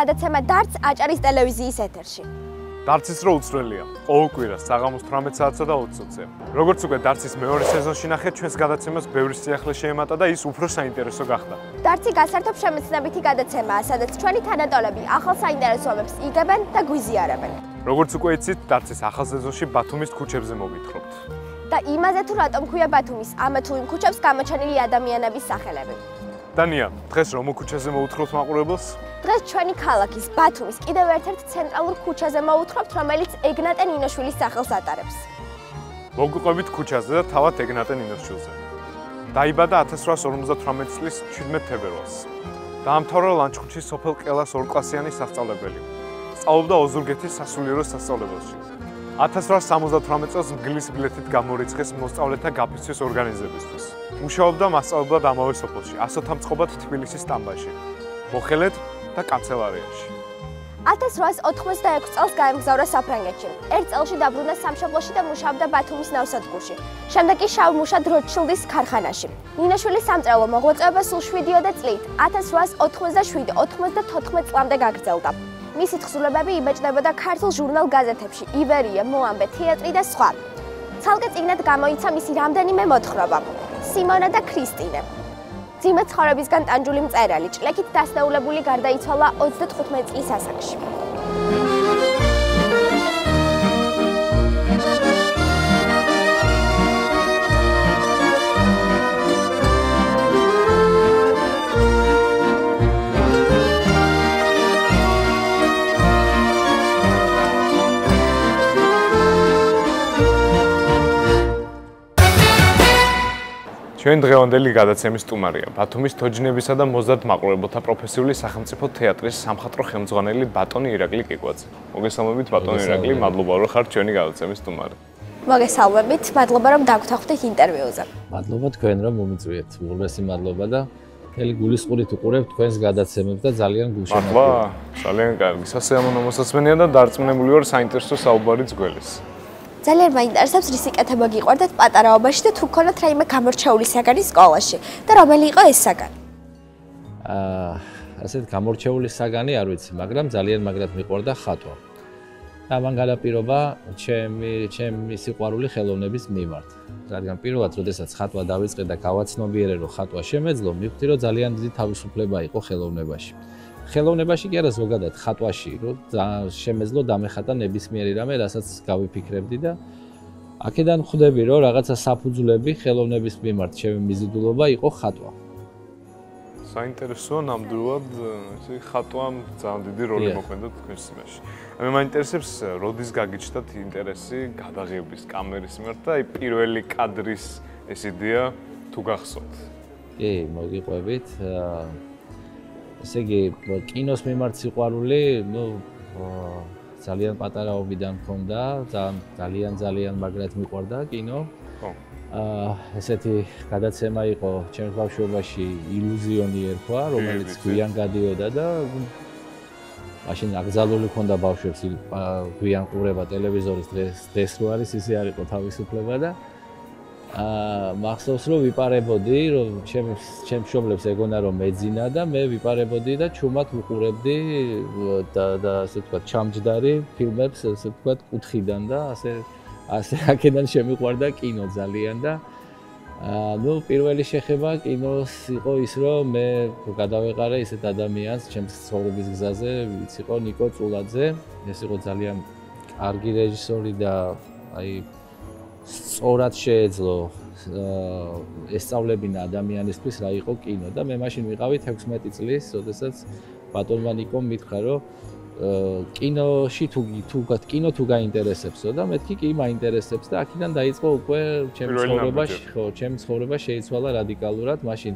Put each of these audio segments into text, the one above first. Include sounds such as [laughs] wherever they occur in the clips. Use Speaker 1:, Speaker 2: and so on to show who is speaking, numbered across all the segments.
Speaker 1: გადაცემა დარც აჭარის ტელევიზიის ეთერში.
Speaker 2: დარცის რო უცვლელია. ყოველ კვირას საღამოს 18 საათსა და 20 წუთზე. როგორც უკვე დარცის მეორე სეზონში ნახეთ, ჩვენს გადაცემას ბევრი სიახლე შეემატა და ის უფრო საინტერესო გახდა.
Speaker 1: დარცი გასართობ შემეცნებითი გადაცემაა, სადაც ჩვენი თანატოლები ახალ საინტერესოებებს იგებენ და გვიზიარებენ.
Speaker 2: როგორც უკვე იცით, დარცის ახალ სეზონში ბათუმის ქუჩებზე მოგვითხრობთ.
Speaker 1: და იმაზე თუ რატომ ქვია ბათუმის ამ თუ იმ ქუჩებს გამოჩენილი ადამიანების სახელები.
Speaker 2: დანია, დღეს რომ ქუჩაზე მოუთხრობთ მაყურებელს?
Speaker 1: დღეს ჩვენი ქალაქის ბათუმის კიდევ ერთ-ერთ ცენტრალურ ქუჩაზე მოუთხრობთ, რომელიც ეგნატე ნინოშვილის სახელს ატარებს.
Speaker 2: მოგვიყვებით ქუჩაზე და თავად ეგნატე ნინოშვილზე. დაიბადა 1858 წლის 17 თებერვალს. დაამთავრა ლანჩხუთის სოფელ ყელას ორკლასიანი სასწავლებელი. სწავლობდა ოზურგეთის სასულიერო სასწავლებელში. 1878 წელს ინგლისის ბილეთით გამორიცხეს მოსწავლეთა გაფიცვის ორგანიზებისთვის. მუშაობდა მასწავლებლად ამავე სოფელში, ასოთამწყობად თბილისის სტამბაში, მოხელედ და კანცელარიაში.
Speaker 1: 1886 წელს გაემგზავრა საფრანგეთში. ერთ წელში დაბრუნდა სამშობლოში და მუშაობდა ბათუმის ნავსადგურში. შემდეგ კი შავ მუშად როჩილდის ქარხანაში. ნინაშვილი სამწეულო მოღვაწეობა სულ 7-ოდე წლით 1887-94 წლამდე გაგრძელდა. მისი თხზულებები იბეჭდებოდა ქართულ ჟურნალ-გაზეთებში: იბერია, მოამბე, თეატრი და სხვა. ცალკე წიგნად გამოიცა მისი რამდენიმე მოთხრობა: სიმონა და ქრისტინე. ძიმე ცხოვრებისგან ტანჯული მწერალი, ჭლექით დასნეულებული გარდაიცვალა 35 წლის ასაკში.
Speaker 2: ჩვენ დღევანდელი გადაცემის სტუმარია ბათუმის თოჯინებისა და მოზარდ მაყურებელთა პროფესიული სახელმწიფო თეატრის სამხატრო ხელმძღვანელი ბატონი ირაკლი კიკვაძე. მოგესალმებით ბატონი ირაკლი, მადლობა რომ ხართ ჩვენი გადაცემის სტუმარი.
Speaker 1: მოგესალმებით, მადლობა რომ დაგვთანხმდით ინტერვიუზე.
Speaker 3: მადლობა თქვენ რომ მომიწვიეთ. უღრესი მადლობა და მთელი გულისყურით უყურებთ თქვენს გადაცემებს და ძალიან გულშემატკივარია.
Speaker 2: მადლობა, ძალიან კარგი. სასიამოვნო მოსაცმენია და დარწმუნებული ვარ საინტერესო საუბარიც გველის.
Speaker 1: ძალიან მაინტერესებს რის იკეთება გიყვარდათ პატარაობაში და თუ გქონათ რაიმე გამორჩეული საგანი სკოლაში და რომელი იყო ეს საგანი?
Speaker 3: აა ასეთ გამორჩეული საგანი არ ვიცი, მაგრამ ძალიან მაგრად მიყვარდა ხატვა. და მან გადაპირობა ჩემი ჩემი სიყვარული ხელოვნების მიმართ. რადგან პირველად, როდესაც ხატვა დავიწყე და გავაცნობიერე, რომ ხატვა შემეძლო, მივხვდი, რომ ძალიან დიდი თავისუფლება იყო ხელოვნებაში. ხელოვნებაში კი არა ზოგადად ხატვაში, რომ შემეძლო დამეხატა ნებისმიერი რამე, რასაც გავიფიქრებდი და აქედან ხვდები, რომ რაღაცა საფუძვლები ხელოვნების მიმართ ჩემი მიზიდულობა იყო ხატვა.
Speaker 2: საინტერესოა ნამდვილად, ესე ხატვამ ძალიან დიდი როლი მოქმედა თქვენს სიმაში. მე მაინტერესებს, როდის გაგიჩნდათ ინტერესი გადაღების კამერის მიმართ და აი პირველი კადრის ეს იდეა თუ გახსოვთ?
Speaker 3: კი, მოგიყვებით. აა ესე იგი კინოს მიმართ სიყვარული, ну, ძალიან პატარაობიდან მქონდა, ძალიან ძალიან მაგრად მიყვარდა კინო. ხო. აა ესეთი გადაცემა იყო ჩემს ბავშვობაში ილუზიონი ერქვა, რომელიც გვიან გადიოდა და მაშინ აკრძალული ქონდა ბავშვებს გვიან ყურება ტელევიზორის დღეს დღეს რო არის ისე არ იყო თავისუფლება და აა მახსოვს რომ ვიპარებოდი რომ ჩემ ჩემ შობლებს ეგონა რომ მეძინა და მე ვიპარებოდი და ჩუმად ვუყურებდი და და ასე თქვა ჩამჯდარი ფილმებს ასე თქვა კუთხიდან და ასე ასე [laughs] აქედან შემიყვარდა კინო ძალიან და აა ნუ პირველი შეხება კინოს იყო ის რომ მე გადავეყარე ისეთ ადამიანს ჩემს ცხოვრების გზაზე ვიც იყო ნიკო წულაძე. ეს იყო ძალიან კარგი რეჟისორი და აი სწორად შეეძლო ესწავლებინა ადამიანისთვის რა იყო კინო. და მე მაშინ ვიყავი 16 წლის, როდესაც ბატონმა ნიკომ მითხრა, რომ კინოში თუ თუ კინო თუ გაინტერესებსო და მეთქი კი მაინტერესებს და აქედან დაიწყო უკვე ჩემი ცხოვრებაში, ხო, ჩემი ცხოვრება შეიცვალა რადიკალურად, მაშინ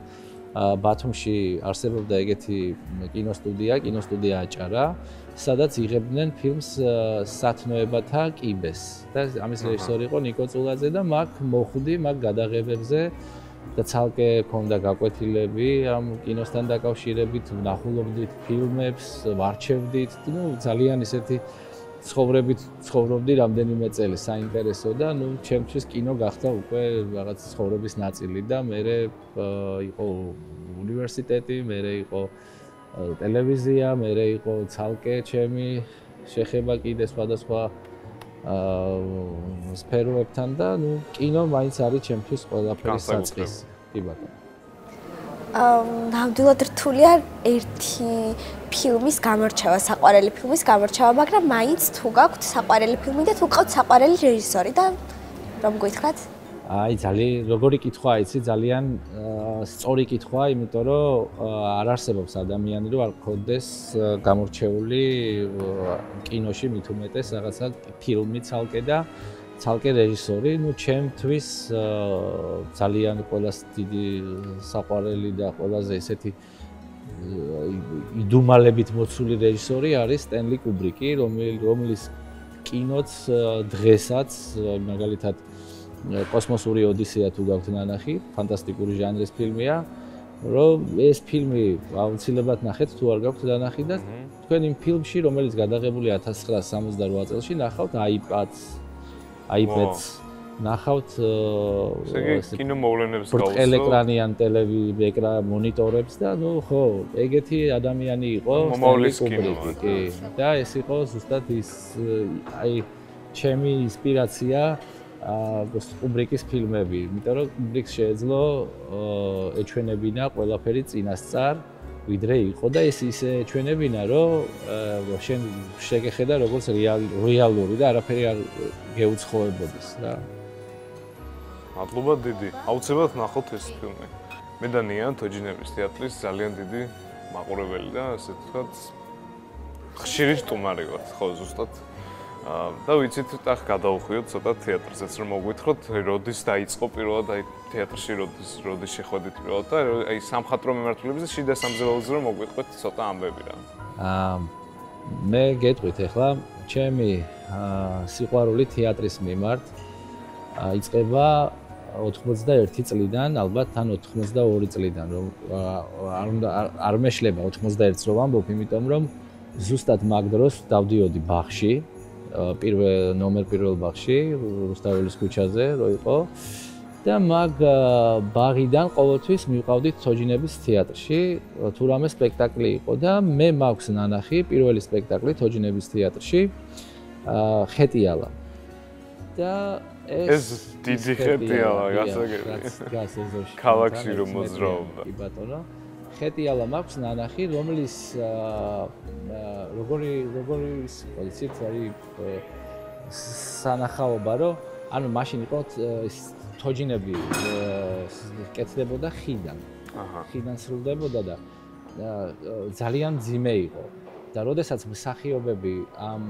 Speaker 3: ბათუმში არსებობდა ეგეთი კინოსტუდია, კინოსტუდია აჭარა. სადაც იღებდნენ ფილმს სათნოებათა კიბეს და ამის რეჟისორი იყო ნიკო წულაძე და მაგ მოხვდი მაგ გადაღებებზე და ცალკე ქონდა გაკვეთილები ამ კინოსთან დაკავშირებით ვნახულობდით ფილმებს ვარჩევდით ну ძალიან ისეთი ცხოვრებით ცხოვრობდი რამდენიმე წელი საინტერესო და ну ჩემთვის კინო გახდა უკვე რაღაც ცხოვრების ნაწილი და მე იყო უნივერსიტეტი მე იყო ტელევიზია, მე იყო ცალკე ჩემი შეხება კიდე სხვადასხვა აა სფეროებთან და ნუ კინო მაინც არის ჩემთვის ყველაფერი საწყისი. კი ბატონო.
Speaker 1: აა ნამდვილად რთულია ერთი ფილმის გამორჩევა, საყვარელი ფილმის გამორჩევა, მაგრამ მაინც თუ გაქვთ საყვარელი ფილმი და თუ გაქვთ საყვარელი რეჟისორი და რომ გითხრათ?
Speaker 3: აი ძალიან როგორი კითხვა იცი? ძალიან სწორი კითხვა იმიტომ რომ არ არსებობს ადამიანი რომ არ გქონდეს გამორჩეული კინოში მით უმეტეს რაღაცა ფილმი ცალკე და ცალკე რეჟისორი. ნუ ჩემთვის ძალიან ყოველას დიდი საყვარელი და ყველაზე ესეთი იდუმალებით მოცული რეჟისორი არის სტენლი კუბრიკი რომელიც კინოც დღესაც მაგალითად კოსმოსური ოდისეა თუ გაქვთ ნანახი, ფანტასტიკური ჟანრის ფილმია, რომ ეს ფილმი აუცილებლად ნახეთ თუ არ გაქვთ ნანახი და თქვენ იმ ფილმში, რომელიც გადაღებული 1968 წელს ნახავთ iPad-ს, iPad-ს ნახავთ
Speaker 2: ესე კინო მოვლენებს გავუსწრო
Speaker 3: ელეკრანიან ტელევიზიო ეკრან მონიტორებს და ნუ ხო ეგეთი ადამიანი იყო
Speaker 2: მომავლის კინო
Speaker 3: კი. და ეს იყო ზუსტად ის აი ჩემი ინსპირაცია კუბრიკის ფილმები, იმიტომ რომ კუბრიკს შეეძლო ეჩვენებინა ყველაფერი წინასწარ, ვიდრე იყო და ეს ისე ეჩვენებინა, რომ შენ შეგეხედა როგორც რეალური და არაფერი არ გეუცხოებოდეს რა.
Speaker 2: მადლობა დიდი. აუცილებლად ნახოთ ეს ფილმი. მე და ნიან თოჯინების თეატრის ძალიან დიდი მაყურებელი და ასე ვთქვათ ხშირი სტუმარი ვარ, ხო ზუსტად. და ვიცით და გადაუხვიოთ ცოტა თეატრზეც რომ მოგვითხოთ როდის დაიწყო პირველად აი თეატრში როდის როდის შეხვედით პირველად და აი სამხატვრო მიმართულების შიდა სამზელოზე რომ მოგვიყვეთ ცოტა ამბები რა.
Speaker 3: აა მე გეტყვით ახლა ჩემი სიყვარული თეატრის მიმართ აიწყება 91 წლიდან ალბათ თან 92 წლიდან რომ არ უნდა არ მეშლება 91 რო ვამბობ იმიტომ რომ ზუსტად მაგ დროს დავდიოდი ბახში პირველ ნომერ პირველ ბაღში რუსთაველის ქუჩაზე რო იყო. და მაგ ბაღიდან ყოველთვის მივყავდით თოჯინების თეატრში. თუ რამე სპექტაკლი იყო და მე მაქვს ნანახი პირველი სპექტაკლი თოჯინების თეატრში ხეტიალა. და
Speaker 2: ეს დიდი ხეტიალა გასაგები
Speaker 3: გას ეზოში
Speaker 2: ქალაქში რომ მოძრაობდა.
Speaker 3: კი ბატონო ხეტიალა მაქვს ნანახი, რომლის როგორი როგორი იცით არის სანახაობა, რომ ანუ მაშინ იყო თოჯინები კეთდებოდა ხიდან. აჰა. ხიდან სრულდებოდა და ძალიან ძიმე იყო. და როდესაც მსახიობები ამ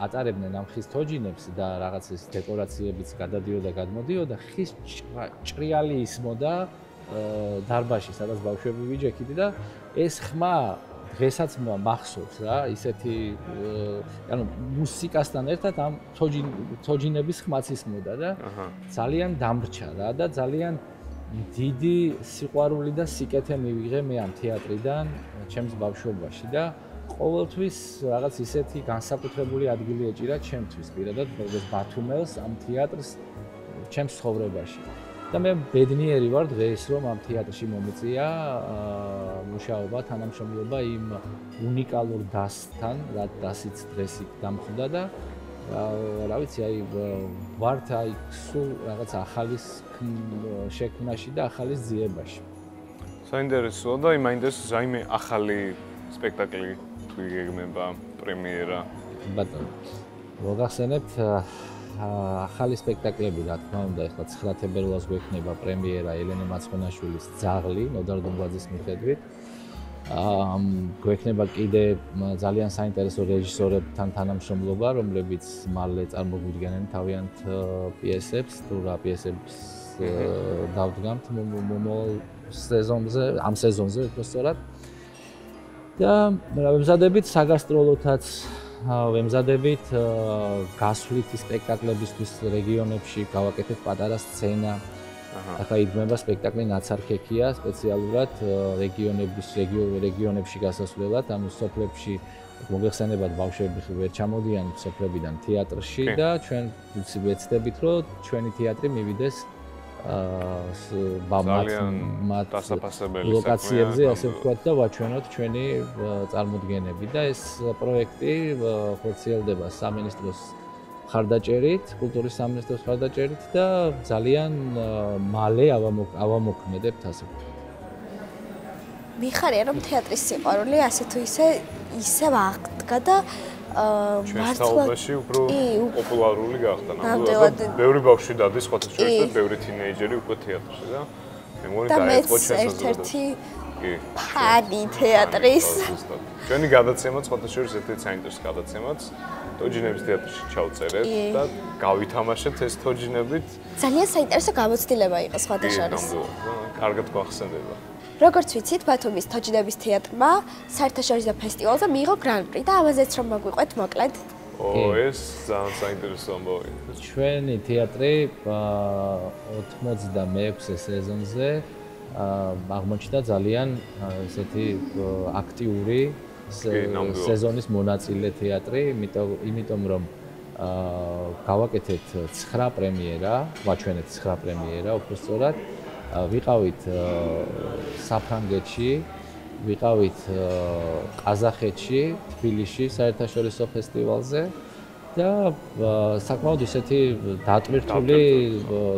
Speaker 3: ატარებდნენ ამ ხის თოჯინებს და რაღაც ეს დეკორაციებიც გადადიოდა, გადმოდიოდა, ხის ჭრიალი ისმოდა დარბაში, სადაც ბავშვები ვიჯექიდი და ეს ხმა დღესაც მახსოვს რა, ისეთი ანუ მუსიკასთან ერთად ამ თოჯინ თოჯინების ხმაც ისმოდა და ძალიან დამრჩა რა და ძალიან დიდი სიყვარული და სიკეთე მივიღე მე ამ თეატრიდან ჩემს ბავშვობაში და ყოველთვის რაღაც ისეთი განსაკუთრებული ადგილი ეჭირა ჩემთვის პირადად როგორც ბათუმელს ამ თეატრს ჩემს ცხოვრებაში. და მე ბედნიერი ვარ დღეს რომ ამ თეატრში მომიწია მუშაობა თანამშრომლობა იმ უნიკალურ დასთან რა დასიც დღეს იქ დამხვდა და რა ვიცი აი ვართ აი სულ რაღაც ახალის შექმნაში და ახალის ძიებაში.
Speaker 2: საინტერესოა და იმაინტერესებს რაიმე ახალი სპექტაკლი თუ იგეგმება პრემიერა.
Speaker 3: ბატონო მოგახსენებთ ახალი სპექტაკლები რა თქმა უნდა ახლა 9 თებერვალს გვექნება პრემიერა ელენე მაცხვენაშვილის ძაღლი ნოდარ დუმბაძის მიხედვით. აა გვექნება კიდე ძალიან საინტერესო რეჟისორებთან თანამშრომლობა რომლებიც მალე წარმოგვიდგენენ თავიანთ პიესებს თუ რა პიესებს დავდგამთ მომავალ სეზონზე ამ სეზონზე უფრო სწორად. და ვემზადებით sagast롤ოთაც ვემზადებით გასვლითი სპექტაკლებისთვის რეგიონებში გავაკეთეთ პატარა სცენა. ახლა იდგმება სპექტაკლი ნაცარქექია სპეციალურად რეგიონების რეგიონებში გასასვლელად, ანუ სოფლებში მოგეხსენებათ ბავშვები ვერ ჩამოდიან სოფლებიდან თეატრში და ჩვენ ვიცი ვეცდებით რომ ჩვენი თეატრი მივიდეს აა მათ
Speaker 2: დასაფასებელი
Speaker 3: ლოკაციებზე ასე ვთქვათ და ვაჩვენოთ ჩვენი წარმოდგენები და ეს პროექტი ხორციელდება სამინისტროს ხარდაჭერით, კულტურის სამინისტროს ხარდაჭერით და ძალიან მალე ავამოქმედებთ ასე ვთქვათ.
Speaker 1: მიხარია რომ თეატრის სიყვარული ასე თუ ისე ისე აღდგა და
Speaker 2: მართლობაში უფრო პოპულარული გახდა ნამდვილად. ბევრი ბავშვი დადის ხოთა შორის და ბევრი თინეიჯერი უკვე თეატრში და მე მგონი
Speaker 1: დაიწყო ერთ-ერთი ფანი თეატრის.
Speaker 2: ჩვენი გადაცემაც ხოთა შორის ერთ-ერთი საინტერესო გადაცემაც თოჯინების თეატრში ჩავწერეთ და გავითამაშეთ ეს თოჯინებით.
Speaker 1: ძალიან საინტერესო გამოცდილება იყო შორის.
Speaker 2: კარგად გვახსენდება.
Speaker 1: როგორც ვიცით, ბათუმის თოჯინების თეატრმა საერთაშორისო ფესტივალზე მიიღო გრან-პრი და ამაზეც რომ მოგვიყვეთ მოკლედ.
Speaker 2: ო, ეს ძალიან საინტერესო ამბავი.
Speaker 3: ჩვენი თეატრი 86 სეზონზე აღმოჩნდა ძალიან ესეთი აქტიური სეზონის მონაწილე თეატრი, იმიტომ იმიტომ რომ აა გავაკეთეთ 9 პრემიერა, ვაჩვენეთ 9 პრემიერა, უფრო სწორად. ვიყავით საფრანგეთში, ვიყავით ყაზახეთში, თბილისში საერთაშორისო ფესტივალზე და საკმაოდ ისეთი დატვირთული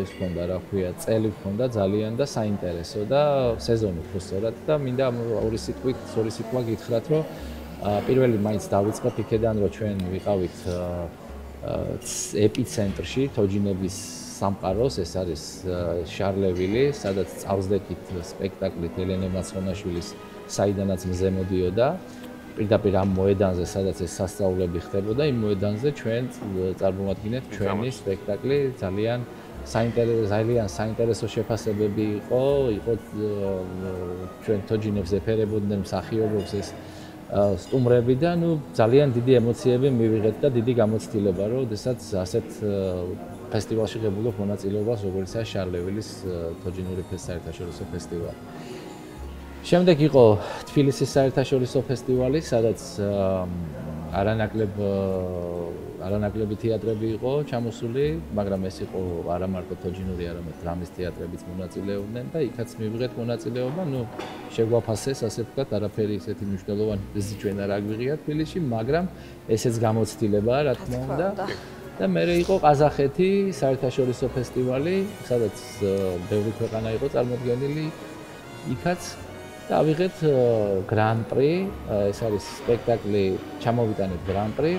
Speaker 3: ის ქონდა, რა ქვია, წელი ქონდა ძალიან და საინტერესო და სეზონი ფუსტურად და მინდა ორი სიტყვით, ორი სიტყვა გითხრათ, რომ პირველი მაინც დავიწყოთ იქედან, რომ ჩვენ ვიყავით ეპიცენტრში, თოჯინების სამყაროს, ეს არის შარლევილი, სადაც წავსდებით სპექტაკლით ელენე მაცონაშვილის საიდანაც მზე მოდიოდა. პირდაპირ ამ მოედანზე, სადაც ეს სასწაულები ხდებოდა, იმ მოედანზე ჩვენ წარმოვადგინეთ ჩვენი სპექტაკლი, ძალიან საინტერესო ძალიან საინტერესო შეფასებები იყო, იყო ჩვენ თოჯინებს ეფერებოდნენ მსახიობებს ეს სტუმრები და ნუ ძალიან დიდი ემოციები მივიღეთ და დიდი გამოცდილება, რომ შესაძ ასეთ ფესტივალში ღებულობ მონაწილეობას, როგორიცაა შარლევილის თოჯინური საერთაშორისო ფესტივალი. შემდეგ იყო თბილისის საერთაშორისო ფესტივალი, სადაც არანაკლებ არანაკლები თეატრები იყო ჩამოსული, მაგრამ ეს იყო არა მარტო თოჯინური, არამედ დრამის თეატრებიც მონაწილეობდნენ და იქაც მივიღეთ მონაწილეობა, ну, შეგვაფასეს, ასე ვთქვათ, არაფერი ესეთი მნიშვნელოვანი ეს ჩვენ არ აგვიღია თბილისში, მაგრამ ესეც გამოცდილებაა, რა თქმა უნდა. და მე იყო ყაზახეთი საერთაშორისო ფესტივალი, სადაც ბევრი ქვეყანა იყო წარმოდგენილი. იქაც დავიღეთ გრან-პრი, ეს არის სპექტაკლი ჩამოვიტანეთ გრან-პრი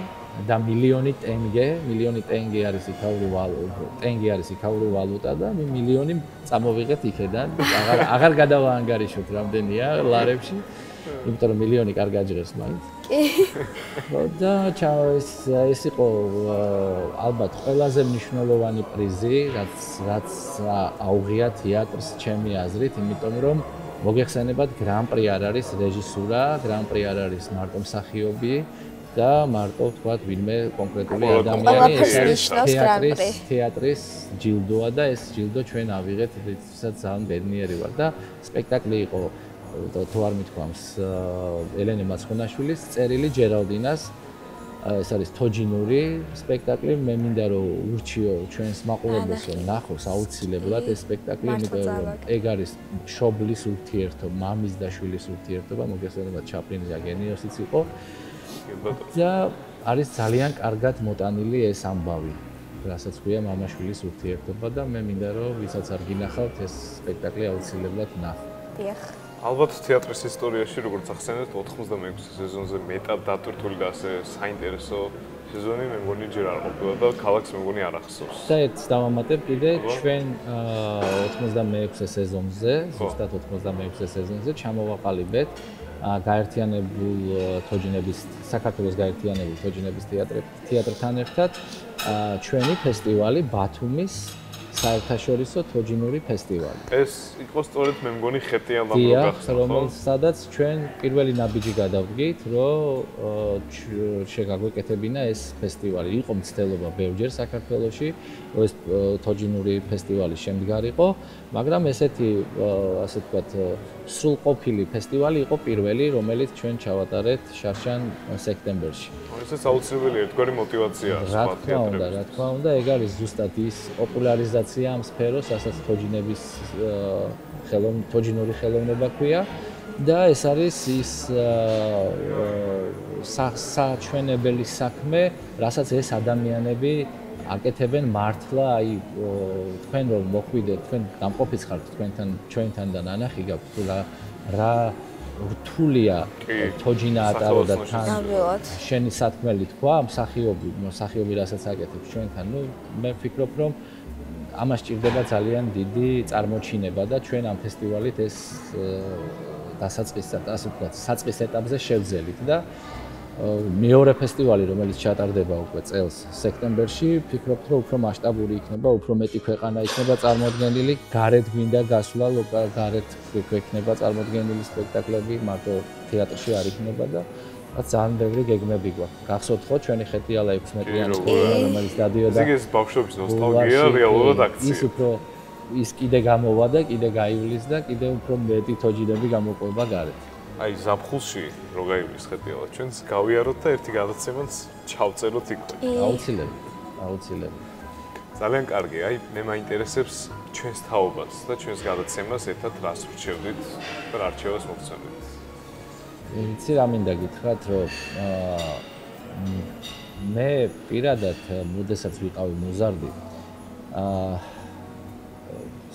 Speaker 3: და მილიონი ტენგე, მილიონი ტენგე არის იქაური ვალუტა, ტენგე არის იქაური ვალუტა და მე მილიონი წამოვიღეთ იქედან. აღარ აღარ გადავაანგარიშოთ რამდენია ლარებში. იმიტომ რომ მილიონი კარგი აჯერებს მაინც. კი. [laughs] და ეს ეს იყო ალბათ ყველაზე მნიშვნელოვანი პრიზი, რაც რაც აუღია თეატრს ჩემი აზრით, იმიტომ რომ მოგეხსენებათ გრან-პრი არ არის რეჟისურა, გრან-პრი არ არის მარტო მსახიობი და მარტო თქვათ ვინმე კონკრეტული ადამიანი ეს არის თეატრის თეატრის ჯილდოა და ეს ჯილდო ჩვენ ავიღეთ, რითაც ძალიან ბედნიერი ვარ და სპექტაკლი იყო თუ არ მithქვამს ელენე მაცხონაშვილის წერილი ჯერალდინას ეს არის თოჯინური სპექტაკლი. მე მინდა რომ ურჩიო ჩვენს მაყურებელს რომ ნახოს აუცილებლად ეს სპექტაკლი იმიტომ რომ ეგ არის შობლის ურთიერთობა მამის და შვილის ურთიერთობა მოგესალმება ჩაპლინის აგენიოსიც იყო. და არის ძალიან კარგად მოტანილი ეს ამბავი. რასაც ქვია მამაშვილის ურთიერთობა და მე მინდა რომ ვისაც არ გინახავთ ეს სპექტაკლი აუცილებლად ნახო
Speaker 1: დიახ
Speaker 2: ალბათ თეატრის ისტორიაში როგორც ახსენეთ 86 სეზონზე მეტად დატვირთული და ასე საინტერესო სეზონი მე მგონი ჯერ არ ყოფილა და ქალაქს მე მგონი არ ახსოვს.
Speaker 3: და ერთ დავამატებ კიდე ჩვენ 86 სეზონზე, ზუსტად 86 სეზონზე ჩამოვაყალიბეთ გაერთიანებულ თოჯინების საქართველოს გაერთიანებულ თოჯინების თეატრ თეატრთან ერთად ჩვენი ფესტივალი ბათუმის საერთაშორისო თოჯინური ფესტივალი.
Speaker 2: ეს იყო სწორედ მე მგონი ხეტიან ლაპარაკს,
Speaker 3: ხო? რომელიც სადაც ჩვენ პირველი ნაბიჯი გადავდგით, რომ შეგაგვეკეთებინა ეს ფესტივალი. იყო მცდელობა ბევრჯერ საქართველოში, ეს თოჯინური ფესტივალი შემდგარიყო, მაგრამ ესეთი ასე ვთქვათ სრულყოფილი ფესტივალი იყო პირველი, რომელიც ჩვენ ჩავატარეთ შარშან სექტემბერში.
Speaker 2: ესეც აუცილებელი ერთგვარი მოტივაცია
Speaker 3: რა თქმა უნდა, რა თქმა უნდა, ეგ არის ზუსტად ის პოპულარიზაცია ამ სფეროს, რასაც თოჯინების ხელოვნ თოჯინური ხელოვნება ქვია და ეს არის ის საჩვენებელი საქმე, რასაც ეს ადამიანები აკეთებენ მართლა, აი თქვენ რომ მოხვიდეთ, თქვენ დამყოფიც ხართ თქვენთან, ჩვენთან და ნანახი გაქვთ რა რა რთულია თოჯინა ატარო და თან შენი სათქმელი თქვა მსახიობი მსახიობი რასაც აკეთებს ჩვენთან ნუ მე ვფიქრობ რომ ამას ჭირდება ძალიან დიდი წარმოჩინება და ჩვენ ამ ფესტივალით ეს დასაწყის ასე ვთქვათ საწყის ეტაპზე შევძელით და მეორე ფესტივალი რომელიც ჩატარდება უკვე წელს სექტემბერში ფიქრობთ რომ უფრო მასშტაბური იქნება უფრო მეტი ქვეყანა იქნება წარმოადგენილი გარეთ გვინდა გასვლა გარეთ გვექნება წარმოადგენილი სპექტაკლები მარტო თეატრში არ იქნება და ძალიან ბევრი გეგმები გვაქვს. გახსოვთ ხო ჩვენი ხეთიალა 16-იანი სკოლა რომელიც დადიოდა
Speaker 2: ის ბავშვობის ნოსტალგია რეალურად აქცია.
Speaker 3: ის უფრო ის კიდე გამოვა და კიდე გაივლის და კიდე უფრო მეტი თოჯინები გამოყვება გარეთ.
Speaker 2: აი ზაფხულში რო გაივლის ხეთიალა ჩვენს გავიაროთ და ერთი გადაცემაც ჩავწეროთ იქ.
Speaker 3: აუცილებლად. აუცილებლად.
Speaker 2: ძალიან კარგი. აი მე მაინტერესებს ჩვენს თაობას და ჩვენს გადაცემას ერთად რას ვრჩევდით და რა რჩევას მოგცემთ.
Speaker 3: იცი რა მინდა გითხრათ რომ მე პირადად მოდესაც ვიყავი მოზარდი აა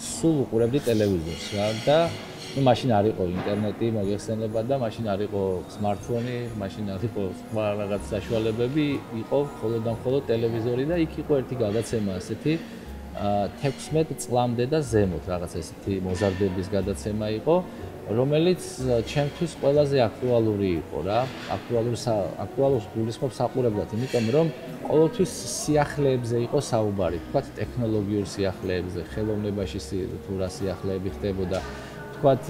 Speaker 3: სულ უყურებდი ტელევიზორს რა და ну მაშინ არ იყო ინტერნეტი მოგეხსენება და მაშინ არ იყო smartphone-ი, მაშინ არ იყო სხვა რაღაც საშუალებები, იყო მხოლოდ და მხოლოდ ტელევიზორი და იქ იყო ერთი გადაცემა ასეთი 16 წლამდე და ზემოთ რაღაც ესეთი მოზარდების გადაცემა იყო, რომელიც э, ჩემთვის ყველაზე აქტუალური იყო რა. აქტუალურ აქტუალურს გულისხმობ საყურებლად, იმიტომ რომ ყოველთვის სიახლეებზე იყო საუბარი, თქვა ტექნოლოგიურ სიახლეებზე, ხელოვნებაში თუ რა სიახლეები ხდებოდა. თქვათ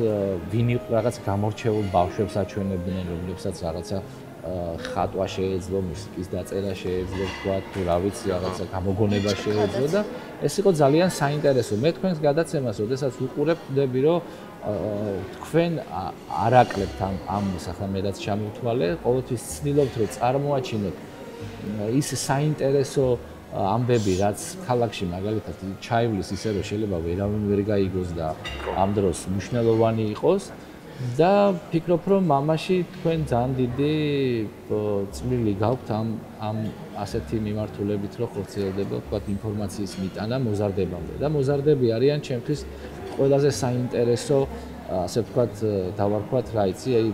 Speaker 3: ვინ იყო რაღაც გამორჩეულ ბავშვებს აჩვენებდნენ, რომლებსაც რაღაცა ხატვა შეეძლო, მუსიკის დაწერა შეეძლო, თქვათ თუ რა ვიცი, რაღაცა გამოგონება შეეძლო და ეს იყო ძალიან საინტერესო. მე თქვენს გადაცემას, ოდესაც ვუყურებ, ხვდები, რომ თქვენ არაკლებთ ამ ამ სახელმედაც ჩამოთვალე, ყოველთვის ცდილობთ რომ წარმოაჩინოთ ის საინტერესო ამბები, რაც ქალაქში მაგალითად ჩაივლის ისე რომ შეიძლება ვერავინ ვერ გაიგოს და ამ დროს მნიშვნელოვანი იყოს. და ფიქრობ რომ მამაში თქვენ ძალიან დიდი წვლილი გაქვთ ამ ამ ასეთი მიმართულებით რომ ხორციელდება თქვა ინფორმაციის მიტანა მოზარდებამდე. და მოზარდები არიან ჩემთვის ყველაზე საინტერესო ასე ვთქვათ დავარქვათ რა იცი აი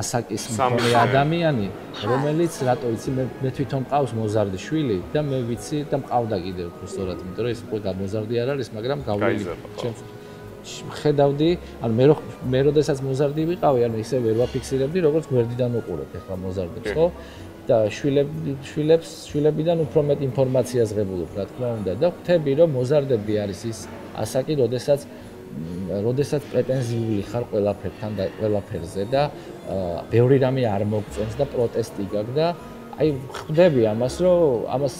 Speaker 3: ასაკის მქონე ადამიანი რომელიც რატო იცი მე მე თვითონ ყავს მოზარდი შვილი და მე ვიცი და მყავდა კიდევ უფრო სწორად იმიტომ რომ ეს უკვე გამოზარდი არ არის მაგრამ გავლილი ჩემს ხედავდი ანუ მე მე როდესაც მოზარდი ვიყავი ანუ ისე ვერ ვაფიქსირებდი როგორც გვერდიდან უყურებ ახლა მოზარდებს ხო? და შვილები შვილებს შვილებიდან უფრო მეტ ინფორმაციას ღებულობ რა თქმა უნდა. და ხვდები რომ მოზარდები არის ის ასაკი როდესაც როდესაც პრეტენზიული ხარ ყველაფერთან და ყველაფერზე და ბევრი რამე არ მოგწონს და პროტესტი გაქვს და აი ხვდები ამას რომ ამას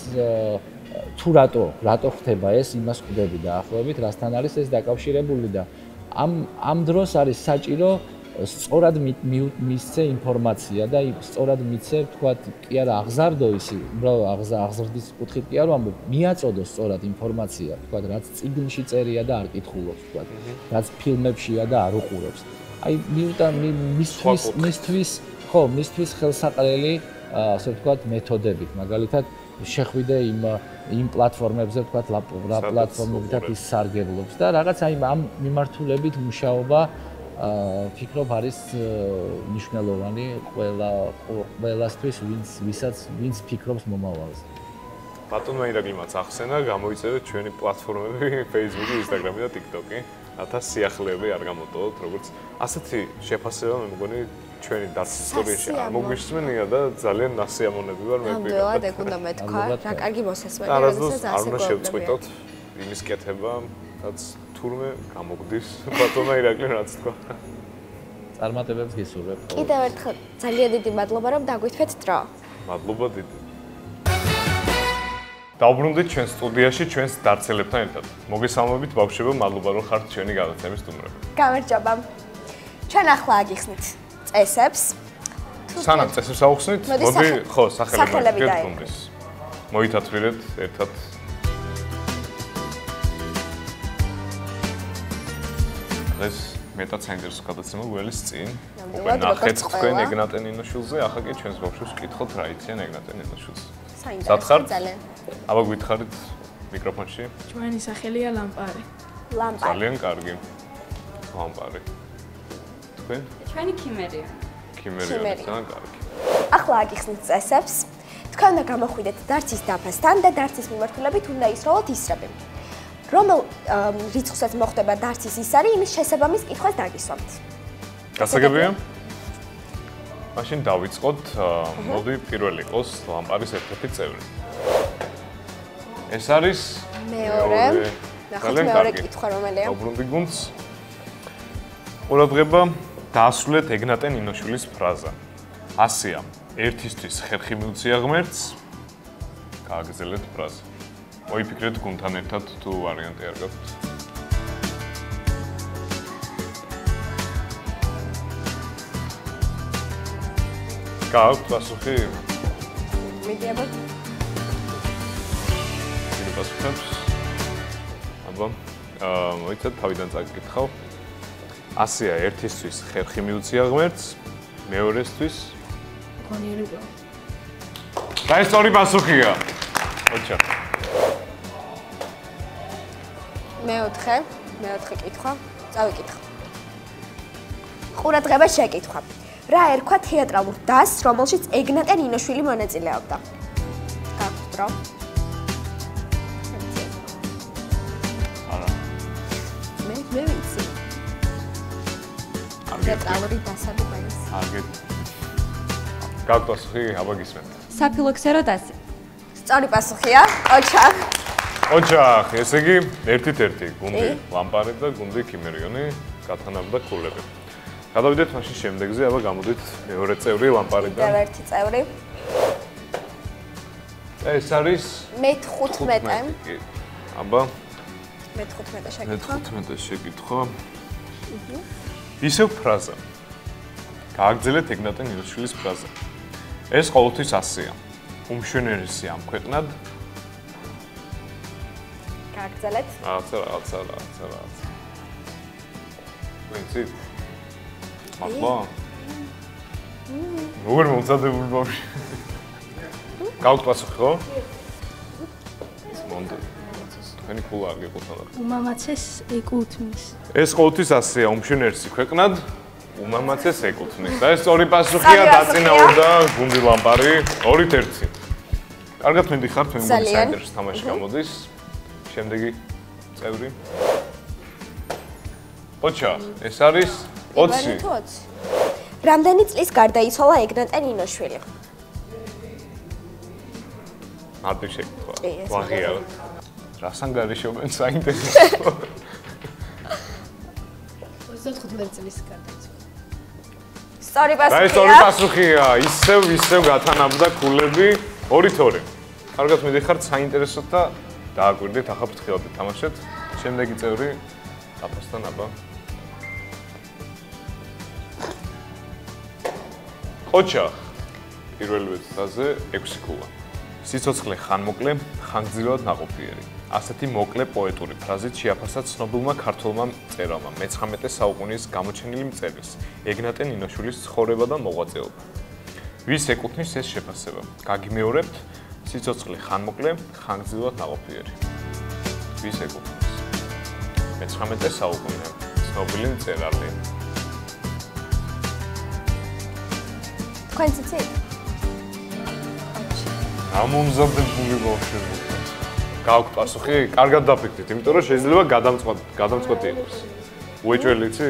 Speaker 3: თუ რატო რატო ხდება ეს იმას ხვდები დაახლოებით რასთან არის ეს დაკავშირებული და ამ ამ დროს არის საჭირო სწორად მისცე ინფორმაცია და სწორად მიცე, თქვა, კი არა, აღზარდო ისი, უბრალოდ აღზრდის კუთხით კი არა, ამბობ, მიაწოდო სწორად ინფორმაცია, თქვა, რაც წიგნში წერია და არ კითხულობს, თქვა, რაც ფილმებშია და არ უყურებს. აი, მიუტა მისთვის მისთვის ხო, მისთვის ხელსაყრელი, ასე ვთქვა, მეთოდებით, მაგალითად, შეხვიდე იმ იმ პლატფორმებზე, თქვა, პლატფორმებიდან ის სარგებლობს და რაღაც აი ამ მიმართულებით მუშაობა ფიქრობ არის მნიშვნელოვანი ყველა ყველასთვის ვინც ვისაც ვინც ფიქრობს მომავალზე.
Speaker 2: ბატონმა ირაგლიმაც ახსენა გამოიწერეთ ჩვენი პლატფორმები Facebook-ი, Instagram-ი და TikTok-ი. რათა სიახლეები არ გამოტოვოთ, როგორც ასეთი შეფასება მე მგონი ჩვენი დასწორებში არ მოგვისმენია და ძალიან ნასიამონები ვარ მე პირადად.
Speaker 1: ამდენად ეგ უნდა მეთქვა, რა კარგი მოსესმენია, როდესაც ასე
Speaker 2: არ უნდა შევწყვიტოთ იმის კეთება, რაც თურმე გამოგვდის ბატონა ირაკლი რაც თქვა.
Speaker 3: წარმატებებს გისურვებ.
Speaker 1: კიდევ ერთხელ ძალიან დიდი მადლობა რომ დაგვითვეთ დრო.
Speaker 2: მადლობა დიდი. დაუბრუნდით ჩვენ სტუდიაში ჩვენს დარწელებთან ერთად. მოგესალმებით ბავშვებო, მადლობა რომ ხართ ჩვენი გადაცემის სტუმრები.
Speaker 1: გამარჯობა. ჩვენ ახლა აგიხსნით წესებს.
Speaker 2: სანამ წესებს აუხსნით, მოდი ხო, სახელები გეთქვით. მოითათვირეთ ერთად დღეს მეტად საინტერესო გადაცემა გველის წინ. უკვე ნახეთ თქვენ ეგნატე ნინოშულზე, ახლა კი ჩვენს ბავშვებს ვკითხოთ რა იციან ეგნატე ნინოშულზე.
Speaker 1: საინტერესო
Speaker 2: სათხართ?
Speaker 1: ძალიან.
Speaker 2: აბა გითხარით მიკროფონში.
Speaker 4: ჩვენი სახელია ლამპარი.
Speaker 1: ლამპარი.
Speaker 2: ძალიან კარგი. ლამპარი. თქვენ
Speaker 5: ჩვენი ქიმერია.
Speaker 2: ქიმერია
Speaker 1: ქიმერია.
Speaker 2: ძალიან კარგი.
Speaker 1: ახლა აგიხსნით წესებს. თქვენ უნდა გამოხვიდეთ დარცის დაფასთან და დარცის მიმართულებით უნდა ისროლოთ ისრები. რომელ რიცხვსაც მოხდება დარცის ისარი, იმის შესაბამის კითხვას დაგისვამთ.
Speaker 2: გასაგებია? მაშინ დავიწყოთ. მოდი პირველი იყოს ლამპარის ერთ-ერთი წევრი. ეს არის
Speaker 1: მეორე. ნახოთ მეორე კითხვა რომელია.
Speaker 2: დაუბრუნდი გუნდს. ყურადღება დაასრულეთ ეგნატე ნინოშვილის ფრაზა. ასია, ერთისთვის ხერხი მიუწია ღმერთს. გააგრძელეთ ფრაზა. მოიფიქრეთ გუნდთან ერთად თუ ვარიანტი არ გაქვთ. გაქვთ პასუხი?
Speaker 1: მიდი აბა.
Speaker 2: დიდი პასუხებს. აბა, აა მოიცადე თავიდან წაგიკითხავ. ასია ერთისთვის ხერხი მიუწია ღმერთს, მეორესთვის
Speaker 4: გონიერი ბო.
Speaker 2: და ეს სწორი პასუხია. ოჩა.
Speaker 1: მეოთხე, მეოთხე კითხვა. წავიკითხო. ყურადღება შეკითხვა. რა ერქვა თეატრალურ დასს, რომელშიც ეგნატე ნინოშვილი მონაწილეობდა? გაქვთ დრო?
Speaker 2: არა.
Speaker 1: მე მე ვიცი. თეატრალური დასები მაინც.
Speaker 2: აგეთ. გაქვთ პასუხი, აბა გისმენთ.
Speaker 5: საფილოქსერო დასი.
Speaker 1: სწორი პასუხია. ოჩა.
Speaker 2: ოჯახ, ესე იგი, ერთით-ერთი გუნდი ლამპარი და გუნდი ქიმერიონი გათანაბრდა ქულები. გადავიდეთ მაშინ შემდეგზე, აბა გამოდით მეორე წევრი ლამპარიდან.
Speaker 1: ერთი წევრი.
Speaker 2: ეს არის
Speaker 1: მე-15.
Speaker 2: კი. აბა,
Speaker 1: მე-15 შეკითხვა.
Speaker 2: მე-15 შეკითხვა. ისევ ფრაზა. გააგრძელეთ ეგნატე ნილოშვილის ფრაზა. ეს ყოველთვის ასეა. უმშვენიერესი ამ ქვეყნად
Speaker 1: გააგრძელეთ.
Speaker 2: რაღაცა რაღაცა რაღაცა რაღაცა. ვინცი? ახლა? როგორ მომწადებული ბავშვი? პასუხი ხო? მონდე. თქვენი ქულა არ გიყოთალა.
Speaker 4: უმამაცეს ეკუთვნის.
Speaker 2: ეს ყოველთვის ასეა, უმშვენიერესი ქვეყნად უმამაცეს ეკუთვნის. და ეს სწორი პასუხია დაწინაურდა გუნდი ლამპარი 2-1. კარგად მიდიხარ თქვენ გუნდის
Speaker 1: ძალიან.
Speaker 2: საინტერესო თამაში გამოდის. შემდეგი წევრი. ოჩა, ეს არის 20.
Speaker 1: თუ 20. რამდენი წლის გარდაიცვალა ეგნატე ნინოშვილი?
Speaker 2: მარტივ შეკითხვა. ვაღიარ. რასან გარიშობენ საინტერესო.
Speaker 4: 35 წლის გარდაიცვალა.
Speaker 1: სწორი
Speaker 2: და ეს ორი
Speaker 1: პასუხია.
Speaker 2: პასუხია. ისევ ისევ გათანაბრდა ქულები 2-2. კარგად მიდიხართ საინტერესოდ და დააკვირდით ახლა ფრთხილად თამაშეთ. შემდეგი წევრი აპოსთან აბა. ოჩა პირველი ვეცაზე 6 ქულა. სიცოცხლე ხანმოკლე, ხანგრძლივად ნაყოფიერი. ასეთი მოკლე პოეტური ფრაზით შეაფასა ცნობილმა ქართველმა მწერალმა მე-19 საუკუნის გამოჩენილი მწერლის ეგნატე ნინოშვილის ცხოვრება და მოღვაწეობა. ვის ეკუთვნის ეს შეფასება? გაგიმეორებთ სიცოცხლე ხანმოკლე, ხანგრძლივად ნაყოფიერი. ვის ეკუთვნის? მე-19 საუკუნე ცნობილი მწერალი.
Speaker 1: თქვენ ციცით?
Speaker 2: ამომზადებული ბავშვები. გაქვთ პასუხი? კარგად დაფიქრდით, იმიტომ რომ შეიძლება გადამწყვეტ გადამწყვეტი იყოს. უეჭველიცი?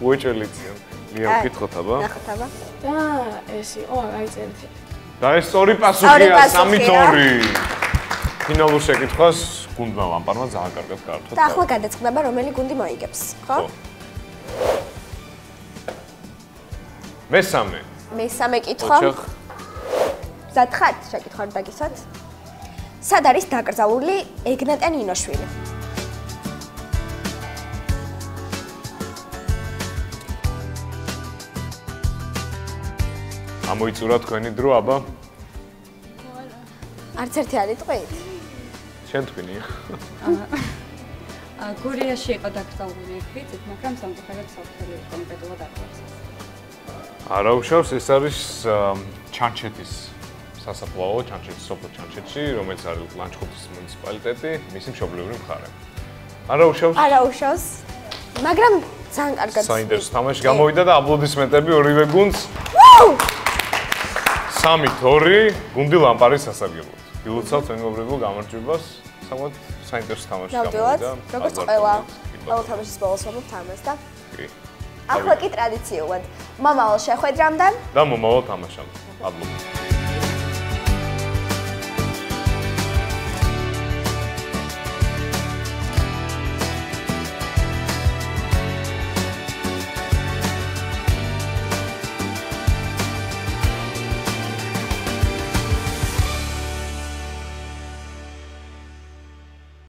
Speaker 2: უეჭველიცი. მია ვკითხოთ აბა.
Speaker 1: ნახოთ აბა.
Speaker 4: და ეს იყო აიწერეთ.
Speaker 2: და ეს სწორი პასუხია
Speaker 1: პასუხია.
Speaker 2: 3-2. ფინალურ შეკითხვას გუნდმა ლამპარმა ძალიან კარგად გაართვა.
Speaker 1: და ახლა გადაწყდება რომელი გუნდი მოიგებს, ხო?
Speaker 2: მესამე.
Speaker 1: მესამე კითხვა. მზად ხართ შეკითხვა რომ დაგისვათ? სად არის დაკრძალული ეგნატე ნინოშვილი?
Speaker 2: ამოიწურა თქვენი დრო, აბა.
Speaker 1: არც ერთი არ იტყვით?
Speaker 2: შენ თქვენია.
Speaker 5: აა, [laughs] გურიაში იყო დაკრძალული ვიცით, მაგრამ სამწუხაროდ საფრთხელი კონკრეტულად არ გვაქვს.
Speaker 2: არა უშავს, ეს არის ჩანჩეთის სასაფლაო, ჩანჩეთის სოფელ ჩანჩეთში, რომელიც არის ლანჩხუთის მუნიციპალიტეტი, მისი მშობლიური მხარე. არა უშავს.
Speaker 1: არა უშავს. მაგრამ ძალიან კარგად.
Speaker 2: საინტერესო თამაში გამოვიდა და აპლოდისმენტები ორივე გუნდს. 3-2 გუნდი ლამპარის სასაგებლოდ. გილოცავთ მეგობრებო გამარჯვებას. საკმაოდ საინტერესო თამაში გამოვიდა.
Speaker 1: როგორც ყველა ყველა თამაშის ბოლოს ვამბობ თამას და
Speaker 2: კი.
Speaker 1: ახლა კი ტრადიციულად მომავალ შეხვედრამდე
Speaker 2: და მომავალ თამაშამდე. აბლო.